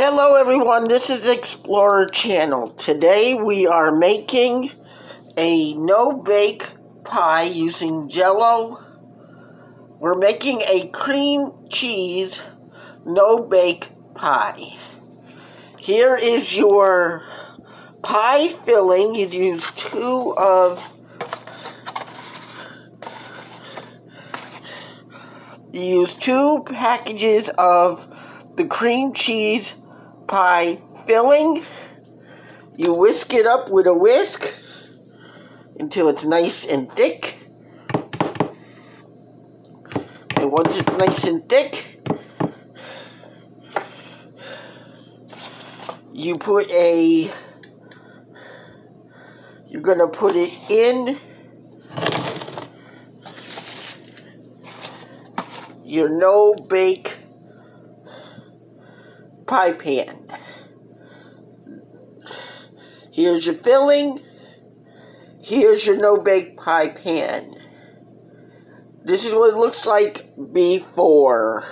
Hello everyone, this is Explorer Channel. Today we are making a no-bake pie using jello. We're making a cream cheese no-bake pie. Here is your pie filling. You'd use two of you use two packages of the cream cheese pie filling. You whisk it up with a whisk until it's nice and thick. And once it's nice and thick, you put a, you're going to put it in your no-bake pie pan. Here's your filling. Here's your no-bake pie pan. This is what it looks like before.